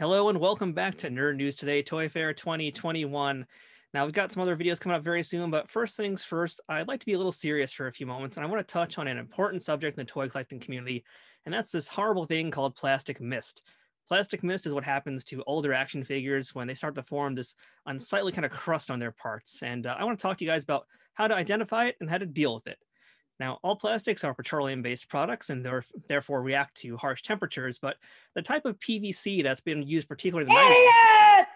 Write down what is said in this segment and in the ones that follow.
Hello and welcome back to Nerd News Today, Toy Fair 2021. Now, we've got some other videos coming up very soon, but first things first, I'd like to be a little serious for a few moments, and I want to touch on an important subject in the toy collecting community, and that's this horrible thing called plastic mist. Plastic mist is what happens to older action figures when they start to form this unsightly kind of crust on their parts. And uh, I want to talk to you guys about how to identify it and how to deal with it. Now, all plastics are petroleum-based products and they're, therefore react to harsh temperatures, but the type of PVC that's been used particularly in the Idiot!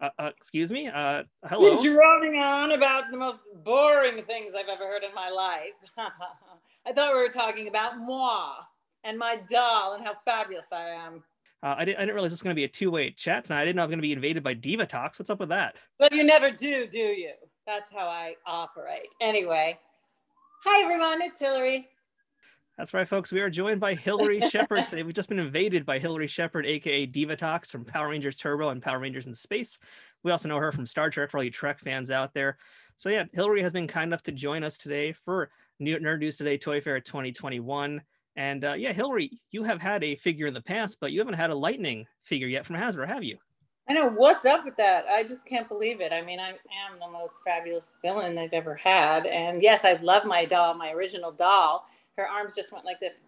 uh, uh, excuse me, uh, hello. You're droning on about the most boring things I've ever heard in my life. I thought we were talking about moi and my doll and how fabulous I am. Uh, I, didn't, I didn't realize this was going to be a two-way chat tonight. I didn't know I was going to be invaded by Divatox. What's up with that? Well, you never do, do you? That's how I operate. Anyway, hi everyone, it's Hilary. That's right, folks. We are joined by Hilary Shepard. We've just been invaded by Hilary Shepard, aka Divatox from Power Rangers Turbo and Power Rangers in Space. We also know her from Star Trek for all you Trek fans out there. So yeah, Hilary has been kind enough to join us today for Nerd News Today Toy Fair 2021. And uh, yeah, Hilary, you have had a figure in the past, but you haven't had a Lightning figure yet from Hasbro, have you? I know what's up with that. I just can't believe it. I mean, I am the most fabulous villain they've ever had. And yes, I love my doll, my original doll. Her arms just went like this.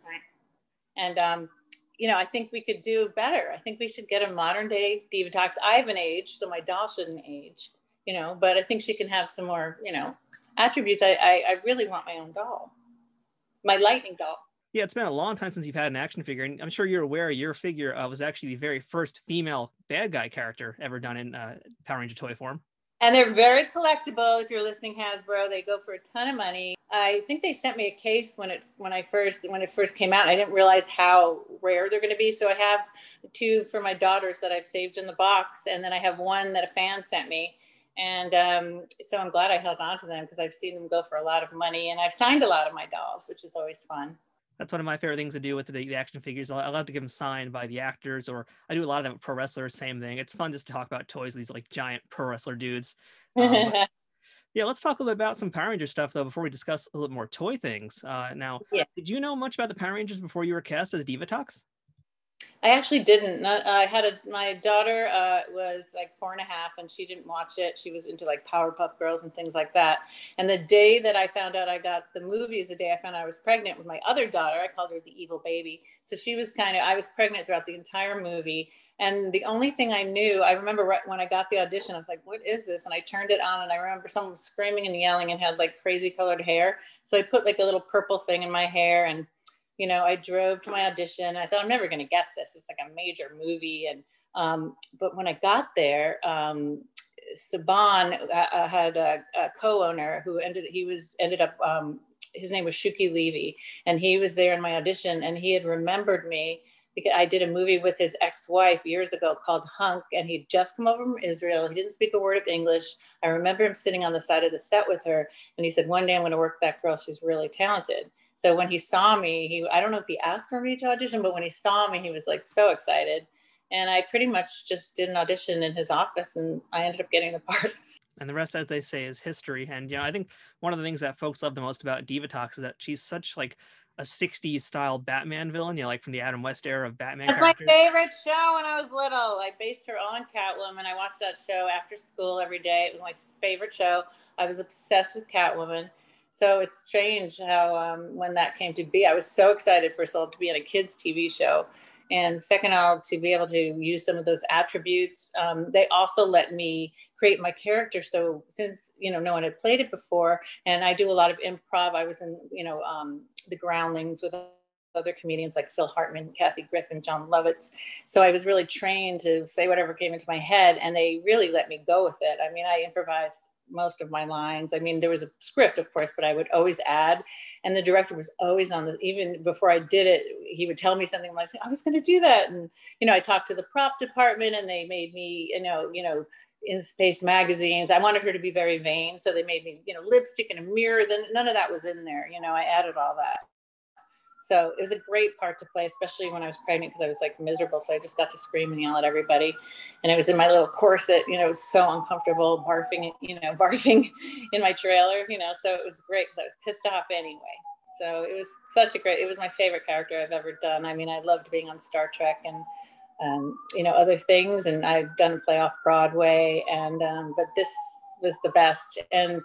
And, um, you know, I think we could do better. I think we should get a modern day Divatox. I have an age, so my doll shouldn't age, you know, but I think she can have some more, you know, attributes. I, I, I really want my own doll, my lightning doll. Yeah, it's been a long time since you've had an action figure, and I'm sure you're aware your figure uh, was actually the very first female bad guy character ever done in uh, Power Ranger toy form. And they're very collectible. If you're listening, Hasbro, they go for a ton of money. I think they sent me a case when it when I first when it first came out. I didn't realize how rare they're going to be. So I have two for my daughters that I've saved in the box, and then I have one that a fan sent me. And um, so I'm glad I held on to them because I've seen them go for a lot of money, and I've signed a lot of my dolls, which is always fun that's one of my favorite things to do with the, the action figures. I love to give them signed by the actors, or I do a lot of them with pro wrestlers. Same thing. It's fun just to talk about toys. These like giant pro wrestler dudes. Um, yeah, let's talk a little bit about some Power Ranger stuff though before we discuss a little more toy things. Uh, now, yeah. did you know much about the Power Rangers before you were cast as Divatox? I actually didn't. I had a my daughter uh, was like four and a half, and she didn't watch it. She was into like Powerpuff Girls and things like that. And the day that I found out I got the movies, the day I found out I was pregnant with my other daughter. I called her the evil baby. So she was kind of I was pregnant throughout the entire movie. And the only thing I knew, I remember right when I got the audition, I was like, "What is this?" And I turned it on, and I remember someone screaming and yelling and had like crazy colored hair. So I put like a little purple thing in my hair and you know, I drove to my audition. I thought I'm never going to get this. It's like a major movie. And, um, but when I got there, um, Saban uh, uh, had a, a, co-owner who ended, he was, ended up, um, his name was Shuki Levy. And he was there in my audition and he had remembered me because I did a movie with his ex-wife years ago called Hunk, and he'd just come over from Israel. He didn't speak a word of English. I remember him sitting on the side of the set with her, and he said, "One day I'm going to work that girl. She's really talented." So when he saw me, he I don't know if he asked for me to audition, but when he saw me, he was like so excited. And I pretty much just did an audition in his office and I ended up getting the part. And the rest, as they say, is history. And you know, I think one of the things that folks love the most about Divatox is that she's such like a 60s style Batman villain, you know, like from the Adam West era of Batman. That's characters. my favorite show when I was little. I based her on Catwoman. I watched that show after school every day. It was my favorite show. I was obsessed with Catwoman. So it's strange how um, when that came to be, I was so excited first of all to be in a kids TV show, and second of all to be able to use some of those attributes. Um, they also let me create my character. So since you know no one had played it before, and I do a lot of improv, I was in you know um, the Groundlings with other comedians like Phil Hartman, Kathy Griffin, Jon Lovitz. So I was really trained to say whatever came into my head, and they really let me go with it. I mean, I improvised most of my lines. I mean, there was a script, of course, but I would always add. And the director was always on the, even before I did it, he would tell me something like, I was going to do that. And, you know, I talked to the prop department and they made me, you know, you know, in space magazines. I wanted her to be very vain. So they made me, you know, lipstick and a mirror. Then none of that was in there. You know, I added all that. So it was a great part to play, especially when I was pregnant because I was like miserable. So I just got to scream and yell at everybody. And it was in my little corset, you know, it was so uncomfortable barfing, you know, barfing in my trailer, you know. So it was great because I was pissed off anyway. So it was such a great, it was my favorite character I've ever done. I mean, I loved being on Star Trek and um, you know, other things. And I've done a play off Broadway, and um, but this was the best. And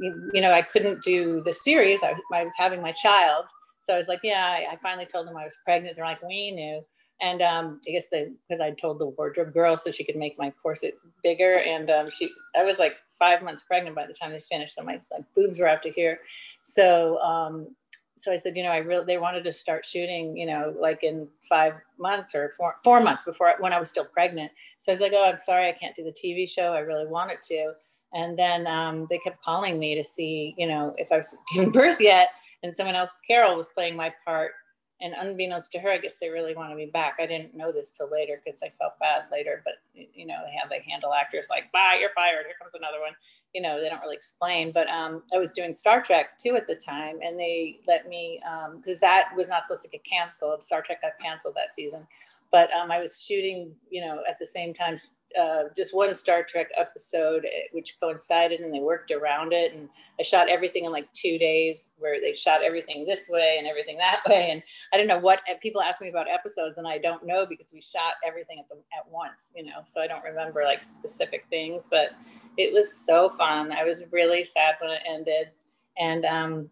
you know, I couldn't do the series. I, I was having my child, so I was like, yeah. I, I finally told them I was pregnant. They're like, we knew. And um, I guess because I told the wardrobe girl so she could make my corset bigger, and um, she I was like five months pregnant by the time they finished, so my like boobs were out to here. So um, so I said, you know, I really they wanted to start shooting, you know, like in five months or four four months before when I was still pregnant. So I was like, oh, I'm sorry, I can't do the TV show. I really wanted to. And then um, they kept calling me to see, you know, if I was giving birth yet. And someone else, Carol, was playing my part. And unbeknownst to her, I guess they really wanted me back. I didn't know this till later because I felt bad later. But you know, they have they handle actors like, "Bye, you're fired. Here comes another one." You know, they don't really explain. But um, I was doing Star Trek too at the time, and they let me because um, that was not supposed to get canceled. Star Trek got canceled that season, but um, I was shooting, you know, at the same time, uh, just one Star Trek episode, eh, which coincided, and they worked around it. And I shot everything in like two days, where they shot everything this way and everything that way. And I don't know what people ask me about episodes, and I don't know because we shot everything at the at once, you know. So I don't remember like specific things, but it was so fun. I was really sad when it ended, and um,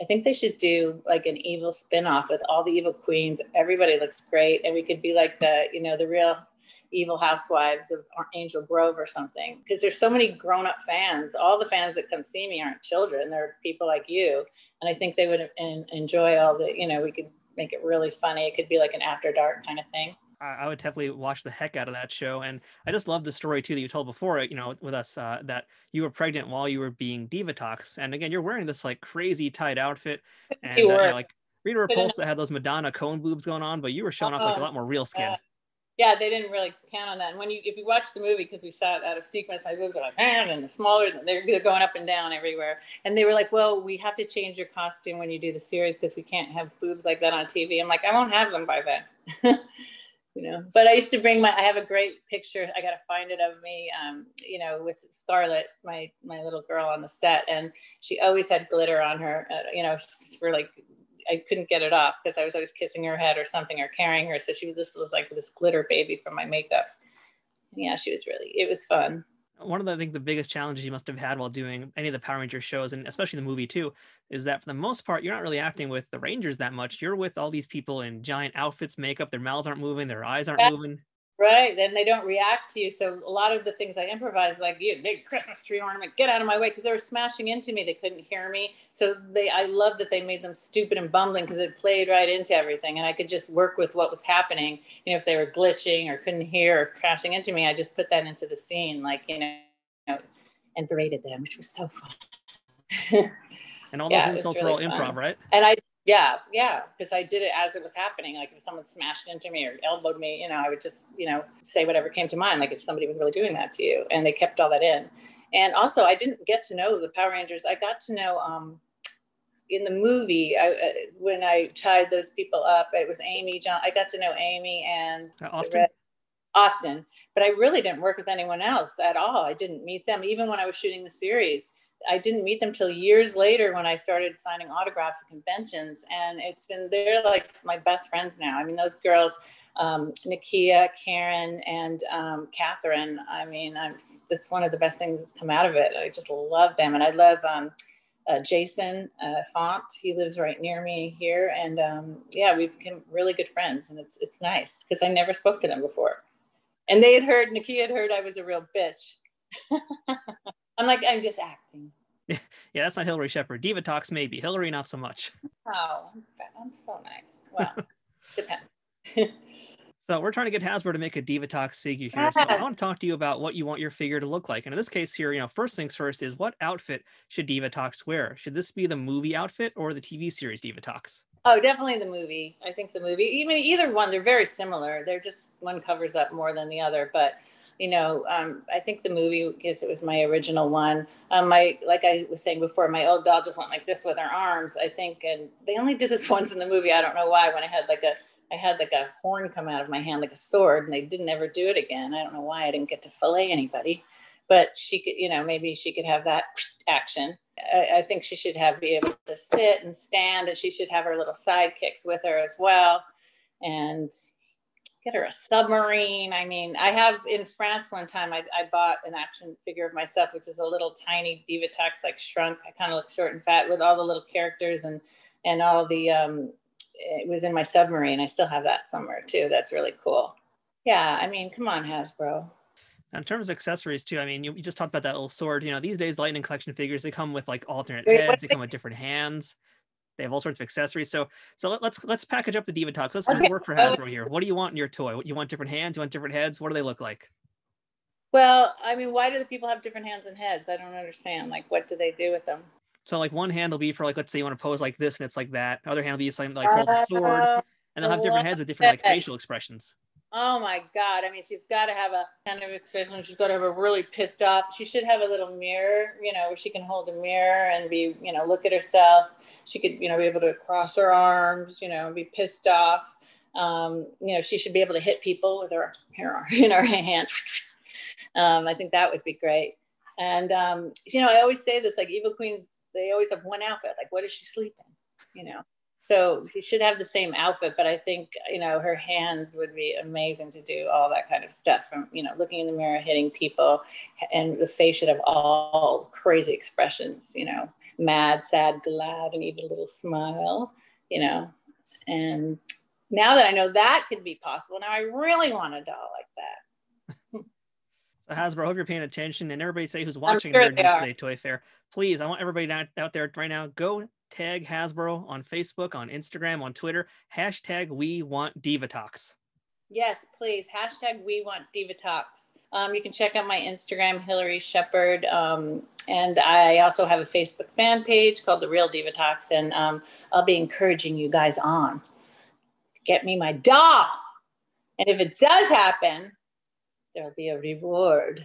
I think they should do like an evil spin-off with all the evil queens. Everybody looks great. And we could be like the, you know, the real evil housewives of Angel Grove or something. Because there's so many grown-up fans. All the fans that come see me aren't children. They're people like you. And I think they would enjoy all the, you know, we could make it really funny. It could be like an after dark kind of thing. I would definitely watch the heck out of that show. And I just love the story too that you told before, you know, with us uh, that you were pregnant while you were being Divatox. And again, you're wearing this like crazy tight outfit. And you uh, like Rita Repulsa had those Madonna cone boobs going on, but you were showing uh, off like a lot more real skin. yeah, they didn't really count on that. And when you, if you watch the movie, because we shot out of sequence, my boobs are like, and the smaller, they're, they're going up and down everywhere. And they were like, well, we have to change your costume when you do the series because we can't have boobs like that on TV. I'm like, I won't have them by then. you know but i used to bring my i have a great picture. I gotta find it of me um, you know with scarlett my my little girl on the set and she always had glitter on her uh, you know for like i couldn't get it off because i was always kissing her head or something or carrying her. So she was just was like this glitter baby from my makeup. Yeah she was really it was fun one of the I think the biggest challenges you must have had while doing any of the Power Rangers shows, and especially the movie too, is that for the most part you're not really acting with the Rangers that much. You're with all these people in giant outfits, makeup. Their mouths aren't moving, their eyes aren't moving. Right. Then they don't react to you. So a lot of the things I improvise, like you big Christmas tree ornament, get out of my way, because they were smashing into me. They couldn't hear me. So they I love that they made them stupid and bumbling because it played right into everything. And I could just work with what was happening. You know, if they were glitching or couldn't hear or crashing into me, I just put that into the scene. Like, you know, and berated them, which was so fun. and all those yeah, insults really were all fun. improv, right? And I, yeah, yeah, because I did it as it was happening. Like if someone smashed into me or elbowed me, you know, I would just, you know, say whatever came to mind. Like if somebody was really doing that to you, and they kept all that in. And also, I didn't get to know the Power Rangers. I got to know um, in the movie I, uh, when I tied those people up. It was Amy John. I got to know Amy and uh, Austin. Austin but I really didn't work with anyone else at all. I didn't meet them even when I was shooting the series. I didn't meet them till years later when I started signing autographs at conventions, and it's been they're like my best friends now. I mean, those girls, um, Nakia, Karen, and um, Catherine. I mean, I'm, it's one of the best things that's come out of it. I just love them, and I love um, uh, Jason uh, Faunt. He lives right near me here, and um, yeah, we've become really good friends, and it's it's nice because I never spoke to them before and they had heard Nikki had heard I was a real bitch. I'm like, I'm just acting. Yeah, yeah that's not Hilary Shepard. Divatox maybe. Hilary not so much. Oh, I'm, so nice. Well, depends. so we're trying to get Hasbro to make a Divatox figure here. Yes. So I want to talk to you about what you want your figure to look like. And in this case here, you know, first things first is what outfit should Diva Divatox wear? Should this be the movie outfit or the TV series Divatox? Oh, definitely the movie. I think the movie, even either one, they're very similar. They're just one covers up more than the other. But you know, um, I think the movie because it was my original one. Um, my like I was saying before, my old doll just went like this with her arms. I think, and they only did this once in the movie. I don't know why. When I had like a I had like a horn come out of my hand like a sword, and they didn't ever do it again. I don't know why. I didn't get to fillet anybody, but she could, you know, maybe she could have that action. I, I, think she should have be able to sit and stand, and she should have her little sidekicks with her as well. And get her a submarine. I mean, I have in France one time, I, I bought an action figure of myself, which is a little tiny Divatox, like shrunk. I kind of look short and fat with all the little characters and, and all the, um, it was in my submarine. I still have that somewhere too. That's really cool. Yeah. I mean, come on, Hasbro. in terms of accessories too, I mean, you, you, just talked about that little sword. You know, these days, Lightning Collection figures they come with like alternate Wait, heads. They come with different hands. They have all sorts of accessories. So so let, us let's, let's package up the Divatox. Let's okay. work for Hasbro here. What do you want in your toy? You want different hands? You want different heads? What do they look like? Well, I mean, why do the people have different hands and heads? I don't understand. Like, what do they do with them? So, like, one hand will be for like, let's say you want to pose like this, and it's like that. Other hand will be something like hold a sword, uh, and they'll have different heads with different like facial expressions. Oh my God. I mean, she's got to have a kind of expression. She's got to have a really pissed off. She should have a little mirror, you know, where she can hold a mirror and be, you know, look at herself. She could, you know, be able to cross her arms, you know, be pissed off. Um, you know, she should be able to hit people with her, her in her hands. um, I think that would be great. And, um, you know, I always say this like evil queens, they always have one outfit. Like, what is she sleeping? You know, so she should have the same outfit, but I think you know her hands would be amazing to do all that kind of stuff. From you know looking in the mirror, hitting people, and the face should have all crazy expressions. You know, mad, sad, glad, and even a little smile. You know, and now that I know that could be possible, now I really want a doll like that. So Hasbro, I hope you're paying attention, and everybody today who's watching sure Today Toy Fair, please, I want everybody out, out there right now, go tag Hasbro on Facebook, on Instagram, on Twitter. Hashtag we want Divatox. Yes, please. Hashtag we want Divatox. Um, you can check out my Instagram, Hilary Shepard. Um, and I also have a Facebook fan page called The Real Divatox. And um, I'll be encouraging you guys on. Get me my doll. And if it does happen, there'll be a reward.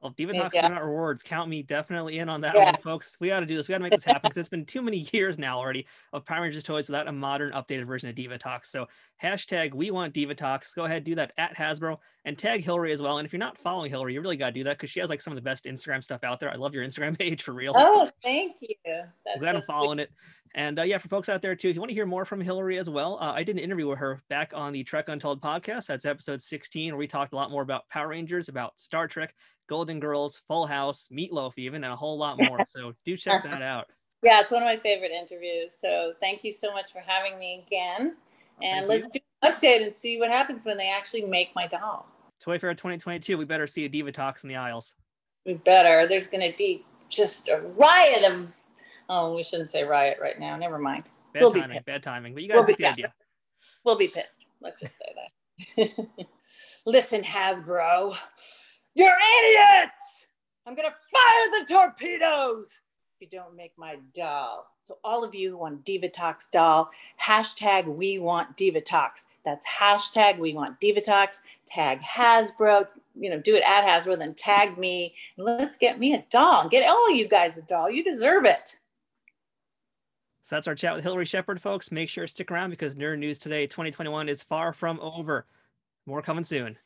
Well, Divatox yeah. about rewards. Count me definitely in on that yeah. one, folks. We got to do this. We got to make this happen because it's been too many years now already of Power Rangers toys without a modern, updated version of Divatox. So hashtag we want Divatox. Go ahead, do that at Hasbro and tag Hilary as well. And if you're not following Hilary, you really got to do that because she has like some of the best Instagram stuff out there. I love your Instagram page for real. Oh, thank you. That's glad so I'm following sweet. it. And uh, yeah, for folks out there too, if you want to hear more from Hilary as well, uh, I did an interview with her back on the Trek Untold podcast. That's episode 16, where we talked a lot more about Power Rangers, about Star Trek, Golden Girls, Full House, Meatloaf, even, and a whole lot more. So do check that out. Yeah, it's one of my favorite interviews. So thank you so much for having me again. And let's you. do an update and see what happens when they actually make my doll. Toy Fair 2022, we better see a Divatox in the aisles. We better. There's going to be just a riot of Oh, we shouldn't say riot right now. Never mind. Bad we'll timing. Bad timing. But you guys we'll get the yeah. idea. We'll be pissed. Let's just say that. Listen, Hasbro, you're idiots. I'm gonna fire the torpedoes if you don't make my doll. So all of you who want Divatox doll, hashtag we want Divatox. That's hashtag we want Divatox. Tag Hasbro, you know, do it at Hasbro, then tag me. And let's get me a doll. Get all you guys a doll. You deserve it. So that's our chat with Hilary Shepard, folks. Make sure to stick around because Nerd News Today 2021 is far from over. More coming soon.